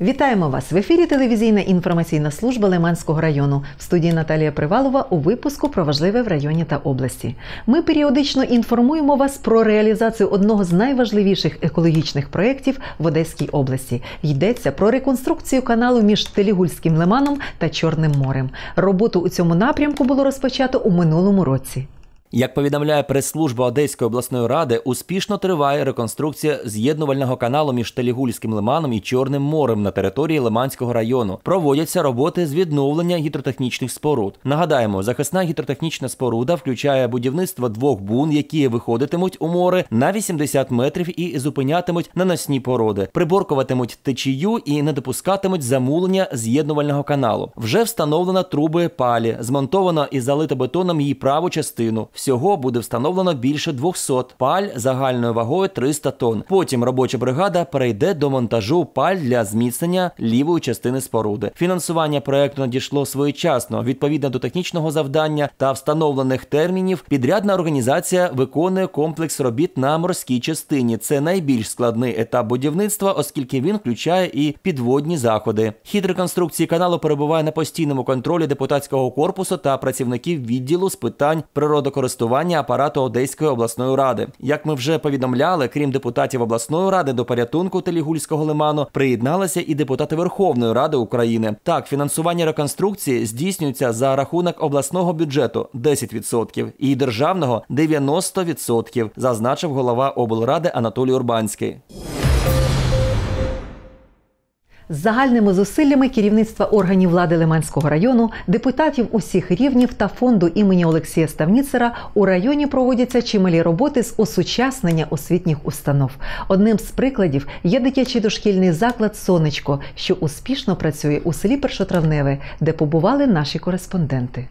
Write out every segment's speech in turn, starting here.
Вітаємо вас в ефірі. Телевізійна інформаційна служба Лиманського району. В студії Наталія Привалова у випуску про важливе в районі та області. Ми періодично інформуємо вас про реалізацію одного з найважливіших екологічних проєктів в Одеській області. Йдеться про реконструкцію каналу між Телігульським лиманом та Чорним морем. Роботу у цьому напрямку було розпочато у минулому році. Як повідомляє прес-служба Одеської обласної ради, успішно триває реконструкція з'єднувального каналу між Телігульським лиманом і Чорним морем на території Лиманського району. Проводяться роботи з відновлення гідротехнічних споруд. Нагадаємо, захисна гідротехнічна споруда включає будівництво двох бун, які виходитимуть у море на 80 метрів і зупинятимуть наносні породи, приборкуватимуть течію і не допускатимуть замулення з'єднувального каналу. Вже встановлено труби палі, змонтовано і залито бетоном її праву частину. Всього буде встановлено більше 200 паль загальною вагою 300 тонн. Потім робоча бригада перейде до монтажу паль для зміцнення лівої частини споруди. Фінансування проекту надійшло своєчасно. Відповідно до технічного завдання та встановлених термінів, підрядна організація виконує комплекс робіт на морській частині. Це найбільш складний етап будівництва, оскільки він включає і підводні заходи. Хід реконструкції каналу перебуває на постійному контролі депутатського корпусу та працівників відділу з питань природокористування користування апарату Одеської обласної ради. Як ми вже повідомляли, крім депутатів обласної ради до порятунку Телігульського лиману приєдналися і депутати Верховної Ради України. Так, фінансування реконструкції здійснюється за рахунок обласного бюджету 10% і державного 90%, зазначив голова облради Анатолій Урбанський. Загальними зусиллями керівництва органів влади Лиманського району, депутатів усіх рівнів та фонду імені Олексія Ставніцера у районі проводяться чималі роботи з осучаснення освітніх установ. Одним з прикладів є дитячий дошкільний заклад Сонечко, що успішно працює у селі Першотравневе, де побували наші кореспонденти.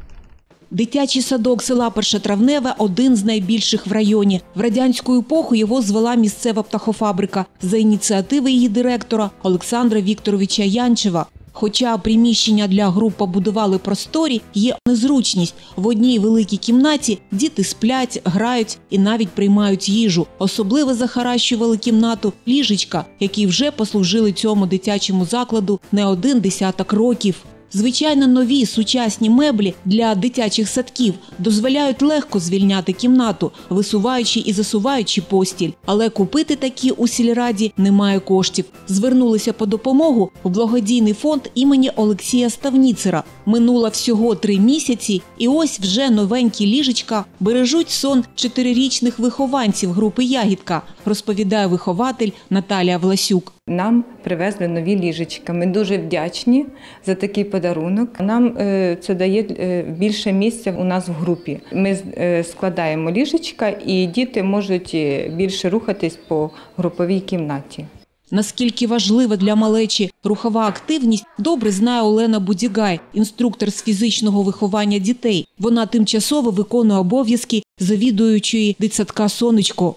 Дитячий садок села Першотравневе – один з найбільших в районі. В радянську епоху його звела місцева птахофабрика за ініціативи її директора Олександра Вікторовича Янчева. Хоча приміщення для груп побудували просторі, є незручність. В одній великій кімнаті діти сплять, грають і навіть приймають їжу. Особливо захаращували кімнату ліжечка, які вже послужили цьому дитячому закладу не один десяток років. Звичайно, нові сучасні меблі для дитячих садків дозволяють легко звільняти кімнату, висуваючи і засуваючи постіль. Але купити такі у сільраді немає коштів. Звернулися по допомогу в благодійний фонд імені Олексія Ставніцера. Минуло всього три місяці, і ось вже новенькі ліжечка бережуть сон чотирирічних вихованців групи Ягідка, розповідає вихователь Наталія Власюк. Нам привезли нові ліжечка. Ми дуже вдячні за такий подарунок. Нам е, це дає е, більше місця у нас в групі. Ми е, складаємо ліжечка, і діти можуть більше рухатись по груповій кімнаті. Наскільки важлива для малечі рухова активність, добре знає Олена Будігай, інструктор з фізичного виховання дітей. Вона тимчасово виконує обов'язки завідуючої дитсадка сонечко.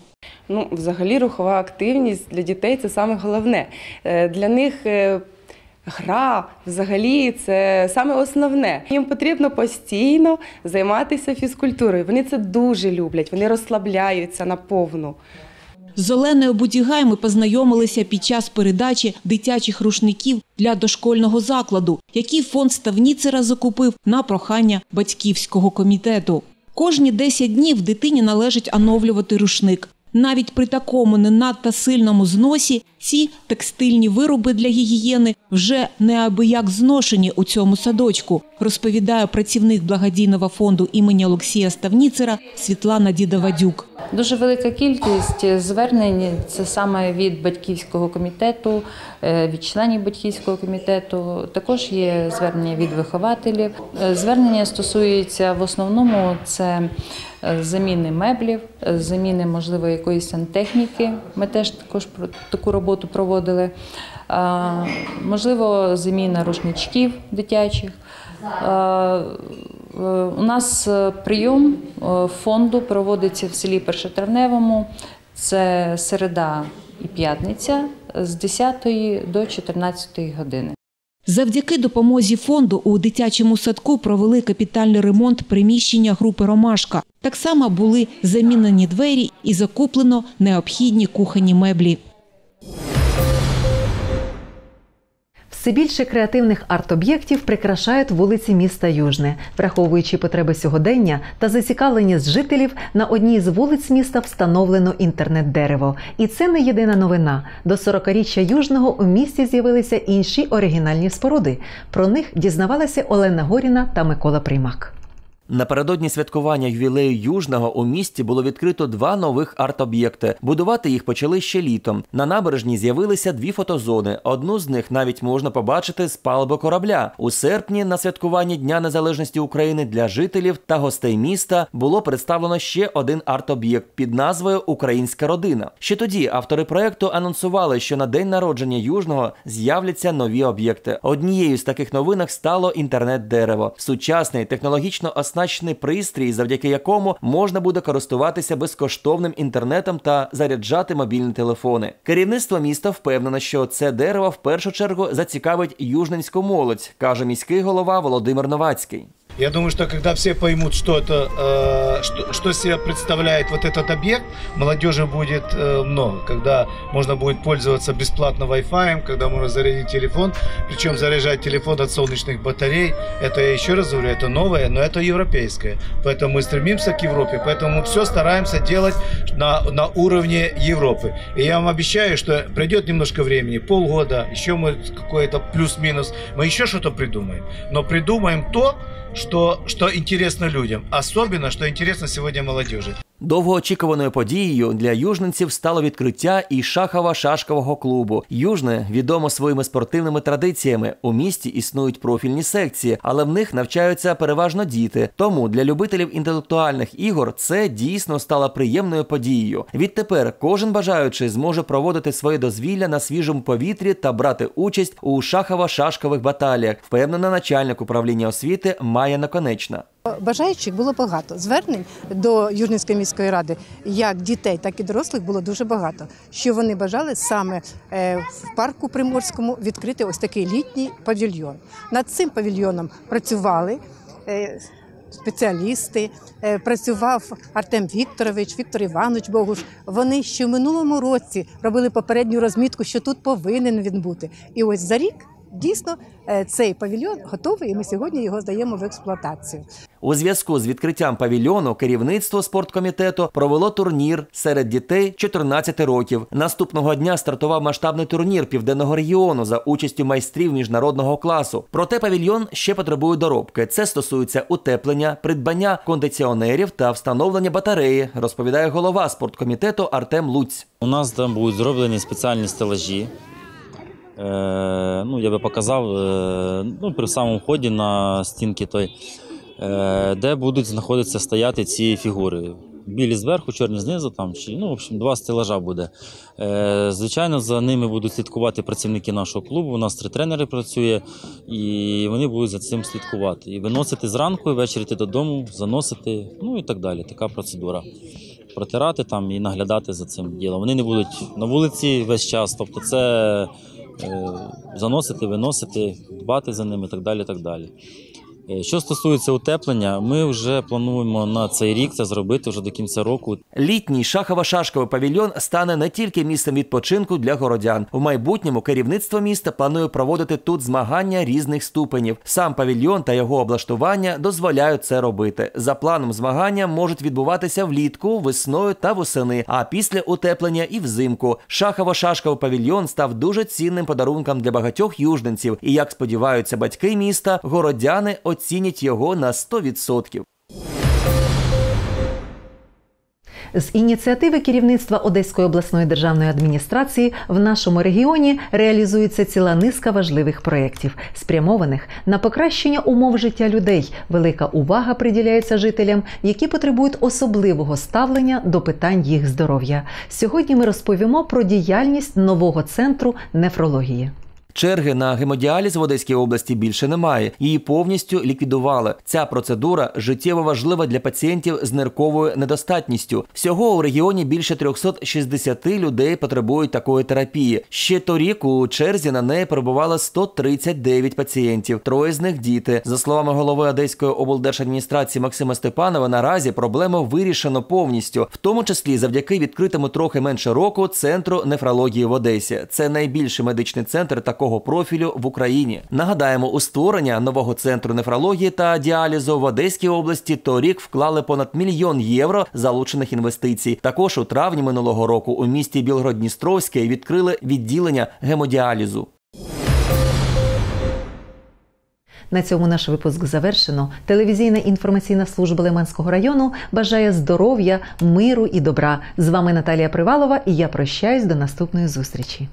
Ну, взагалі, рухова активність для дітей це саме головне. Для них гра взагалі це саме основне. Їм потрібно постійно займатися фізкультурою. Вони це дуже люблять, вони розслабляються наповну. З Оленою Будігай ми познайомилися під час передачі дитячих рушників для дошкольного закладу, які фонд Ставніцера закупив на прохання батьківського комітету. Кожні 10 днів дитині належить оновлювати рушник. Навіть при такому не надто сильному зносі ці текстильні вироби для гігієни вже неабияк зношені у цьому садочку, розповідає працівник благодійного фонду імені Олексія Ставніцера Світлана Дідовадюк. Дуже велика кількість звернень це саме від батьківського комітету, е, від членів батьківського комітету. Також є звернення від вихователів. Е, звернення стосуються в основному це заміни меблів, заміни можливо якоїсь сантехніки. Ми теж також таку роботу проводили. Можливо, заміна рушничків дитячих. У нас прийом фонду проводиться в селі Першотравневому. Це середа і п'ятниця з 10 до 14 години. Завдяки допомозі фонду у дитячому садку провели капітальний ремонт приміщення групи Ромашка. Так само були замінені двері і закуплено необхідні кухонні меблі. Все більше креативних арт-об'єктів прикрашають вулиці міста Южне, враховуючи потреби сьогодення та зацікавленість жителів на одній з вулиць міста встановлено інтернет-дерево. І це не єдина новина. До 40-річчя Южного у місті з'явилися інші оригінальні споруди. Про них дізнавалася Олена Горіна та Микола Приймак. Напередодні святкування ювілею Южного у місті було відкрито два нових арт-об'єкти. Будувати їх почали ще літом. На набережні з'явилися дві фотозони. Одну з них навіть можна побачити з палуби корабля. У серпні на святкуванні Дня Незалежності України для жителів та гостей міста було представлено ще один арт-об'єкт під назвою Українська родина. Ще тоді автори проекту анонсували, що на день народження Южного з'являться нові об'єкти. Однією з таких новинок стало інтернет-дерево, сучасний технологічно оснащений пристрій, завдяки якому можна буде користуватися безкоштовним інтернетом та заряджати мобільні телефони. Керівництво міста впевнено, що це дерево в першу чергу зацікавить южненську молодь, каже міський голова Володимир Новацький. Я думаю, что когда все поймут, что это, э, что, что себе представляет вот этот объект, молодежи будет э, много. Когда можно будет пользоваться бесплатно Wi-Fi, когда можно зарядить телефон, причем заряжать телефон от солнечных батарей. Это я еще раз говорю, это новое, но это европейское. Поэтому мы стремимся к Европе, поэтому мы все стараемся делать на, на уровне Европы. И я вам обещаю, что пройдет немножко времени, полгода, еще мы какой-то плюс-минус, мы еще что-то придумаем. Но придумаем то, что, что интересно людям, особенно, что интересно сегодня молодежи. Довгоочікуваною подією для южненців стало відкриття і шахово-шашкового клубу. Южне відомо своїми спортивними традиціями. У місті існують профільні секції, але в них навчаються переважно діти. Тому для любителів інтелектуальних ігор це дійсно стало приємною подією. Відтепер кожен бажаючий зможе проводити своє дозвілля на свіжому повітрі та брати участь у шахово-шашкових баталіях. Впевнена начальник управління освіти Майя Наконечна. Бажаючих було багато. Звернень до Южницької міської ради, як дітей, так і дорослих, було дуже багато. Що вони бажали саме е, в парку Приморському відкрити ось такий літній павільйон. Над цим павільйоном працювали. е, Спеціалісти е, працював Артем Вікторович, Віктор Іванович Богуш. Вони ще в минулому році робили попередню розмітку, що тут повинен він бути. І ось за рік дійсно е, цей павільйон готовий, і ми сьогодні його здаємо в експлуатацію. У зв'язку з відкриттям павільйону керівництво спорткомітету провело турнір серед дітей 14 років. Наступного дня стартував масштабний турнір південного регіону за участю майстрів міжнародного класу. Проте павільйон ще потребує доробки. Це стосується утеплення, придбання кондиціонерів та встановлення батареї, розповідає голова спорткомітету Артем Луць. У нас там будуть зроблені спеціальні стелажі. Е, ну, я би показав е, ну, при самому вході на стінки той, е, де будуть знаходитися стояти ці фігури. Білі зверху, чорні знизу, там, чи, ну, в общем, два стелажа буде. Е, звичайно, за ними будуть слідкувати працівники нашого клубу. У нас три тренери працює, і вони будуть за цим слідкувати. І виносити зранку, і ввечері йти додому, заносити, ну і так далі. Така процедура. Протирати там і наглядати за цим ділом. Вони не будуть на вулиці весь час. Тобто, це заносити, виносити, дбати за ними і так далі. так далі. Е, Що стосується утеплення, ми вже плануємо на цей рік це зробити вже до кінця року. Літній шахово-шашковий павільйон стане не тільки місцем відпочинку для городян. У майбутньому керівництво міста планує проводити тут змагання різних ступенів. Сам павільйон та його облаштування дозволяють це робити. За планом змагання можуть відбуватися влітку, весною та восени, а після утеплення і взимку. Шахово-шашковий павільйон став дуже цінним подарунком для багатьох южненців. І як сподіваються батьки міста, городяни оцінять його на 100%. З ініціативи керівництва Одеської обласної державної адміністрації в нашому регіоні реалізується ціла низка важливих проєктів, спрямованих на покращення умов життя людей. Велика увага приділяється жителям, які потребують особливого ставлення до питань їх здоров'я. Сьогодні ми розповімо про діяльність нового центру нефрології. Черги на гемодіаліз в Одеській області більше немає. Її повністю ліквідували. Ця процедура життєво важлива для пацієнтів з нирковою недостатністю. Всього у регіоні більше 360 людей потребують такої терапії. Ще торік у черзі на неї перебувало 139 пацієнтів. Троє з них діти. За словами голови Одеської облдержадміністрації Максима Степанова, наразі проблему вирішено повністю, в тому числі завдяки відкритому трохи менше року центру нефрології в Одесі. Це найбільший медичний центр такого такого профілю в Україні. Нагадаємо, у створення нового центру нефрології та діалізу в Одеській області торік вклали понад мільйон євро залучених інвестицій. Також у травні минулого року у місті Білгород-Дністровське відкрили відділення гемодіалізу. На цьому наш випуск завершено. Телевізійна інформаційна служба Лиманського району бажає здоров'я, миру і добра. З вами Наталія Привалова, і я прощаюсь до наступної зустрічі.